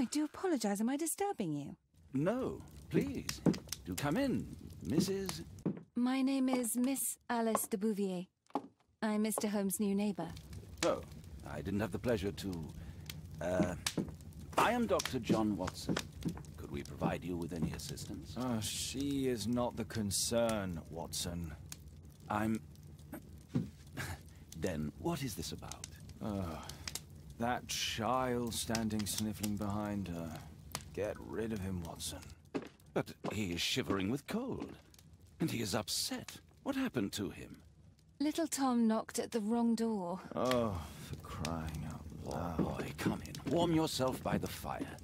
I do apologize. Am I disturbing you? No, please. Do come in, Mrs. My name is Miss Alice de Bouvier. I'm Mr. Holmes' new neighbor. Oh, I didn't have the pleasure to... Uh, I am Dr. John Watson. Could we provide you with any assistance? Oh, she is not the concern, Watson. I'm... then, what is this about? Oh, that child standing sniffling behind her. Get rid of him, Watson. But he is shivering with cold. And he is upset. What happened to him? Little Tom knocked at the wrong door. Oh, for crying out loud. Oh, boy, come in. Warm yourself by the fire.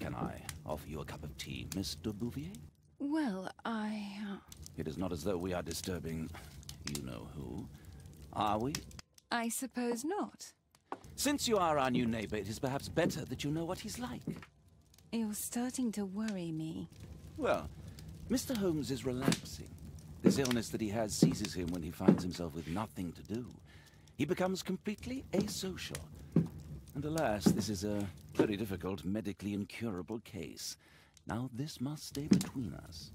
Can I offer you a cup of tea, Mr. Bouvier? Well, I... Uh... It is not as though we are disturbing you know who. Are we? I suppose not. Since you are our new neighbor, it is perhaps better that you know what he's like. You're starting to worry me. Well, Mr. Holmes is relapsing. This illness that he has seizes him when he finds himself with nothing to do. He becomes completely asocial. And alas, this is a very difficult, medically incurable case. Now this must stay between us.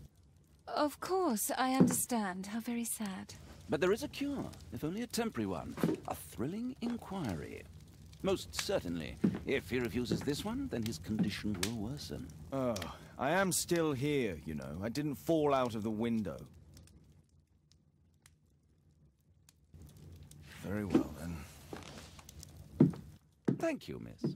Of course, I understand. How very sad. But there is a cure, if only a temporary one. A thrilling inquiry. Most certainly. If he refuses this one, then his condition will worsen. Oh, I am still here, you know. I didn't fall out of the window. Very well, then. Thank you, miss.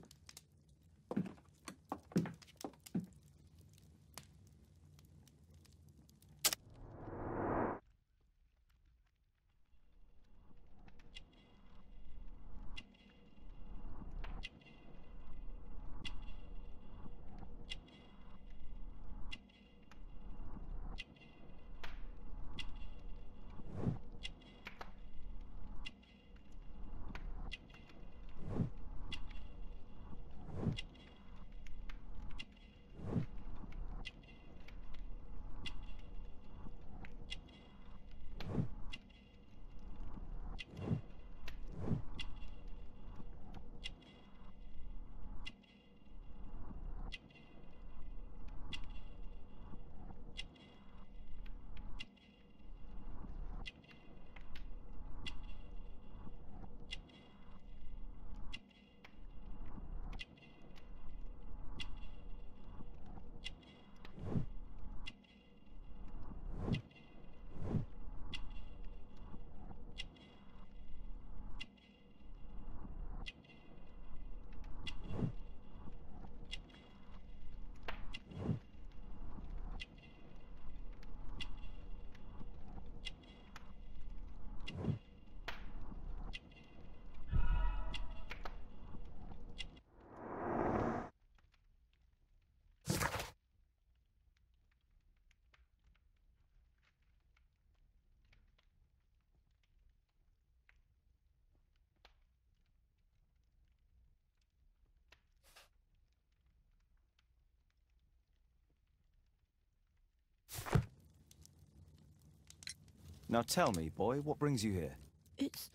Now tell me, boy, what brings you here? It's...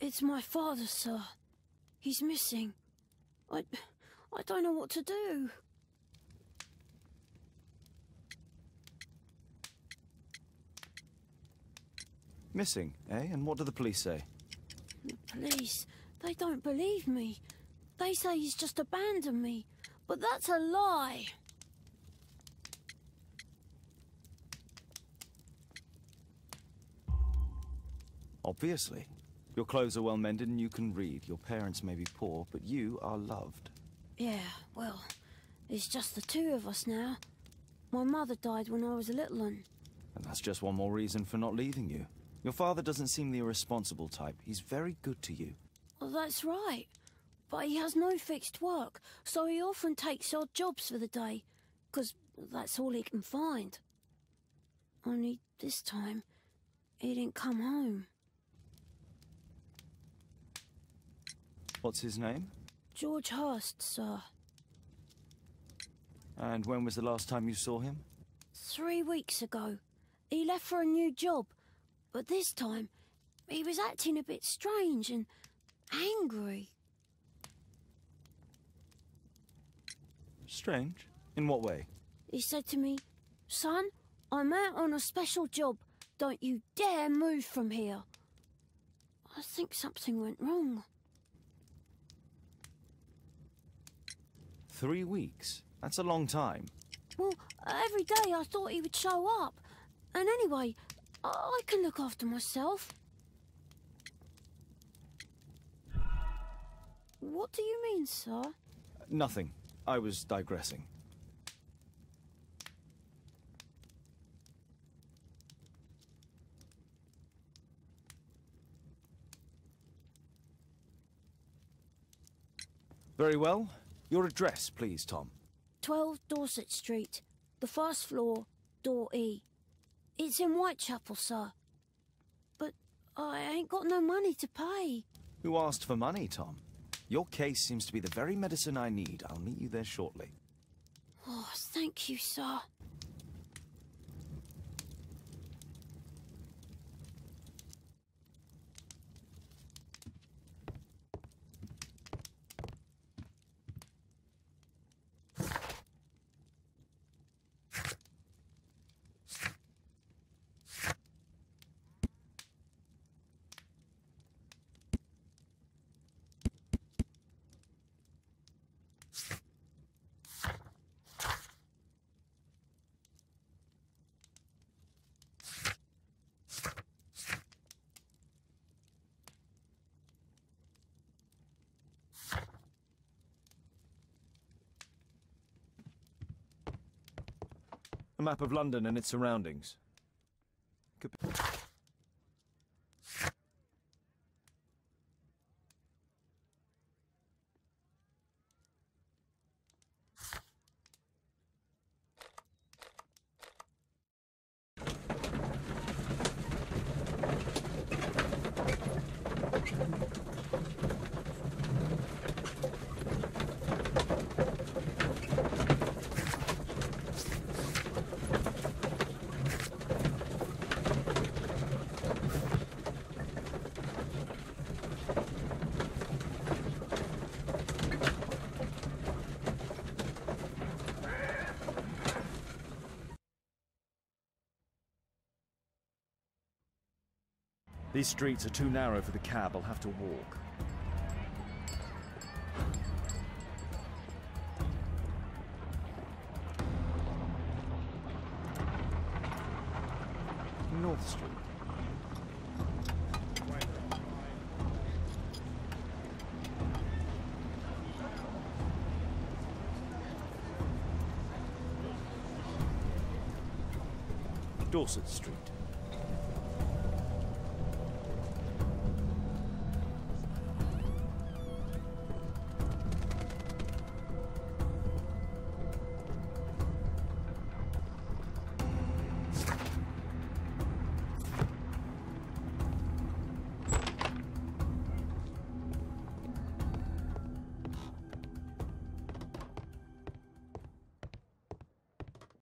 it's my father, sir. He's missing. I... I don't know what to do. Missing, eh? And what do the police say? The police, they don't believe me. They say he's just abandoned me. But that's a lie. Obviously. Your clothes are well mended and you can read. Your parents may be poor, but you are loved. Yeah, well, it's just the two of us now. My mother died when I was a little one. And that's just one more reason for not leaving you. Your father doesn't seem the irresponsible type. He's very good to you. Well, that's right. But he has no fixed work, so he often takes odd jobs for the day, because that's all he can find. Only this time, he didn't come home. What's his name? George Hurst, sir. And when was the last time you saw him? Three weeks ago. He left for a new job, but this time he was acting a bit strange and angry. Strange. In what way? He said to me, Son, I'm out on a special job. Don't you dare move from here. I think something went wrong. Three weeks? That's a long time. Well, every day I thought he would show up. And anyway, I, I can look after myself. What do you mean, sir? Nothing. I was digressing. Very well. Your address, please, Tom. 12 Dorset Street, the first floor, door E. It's in Whitechapel, sir. But I ain't got no money to pay. Who asked for money, Tom? Your case seems to be the very medicine I need. I'll meet you there shortly. Oh, thank you, sir. A map of London and its surroundings. Could These streets are too narrow for the cab. I'll have to walk. North Street. Dorset Street.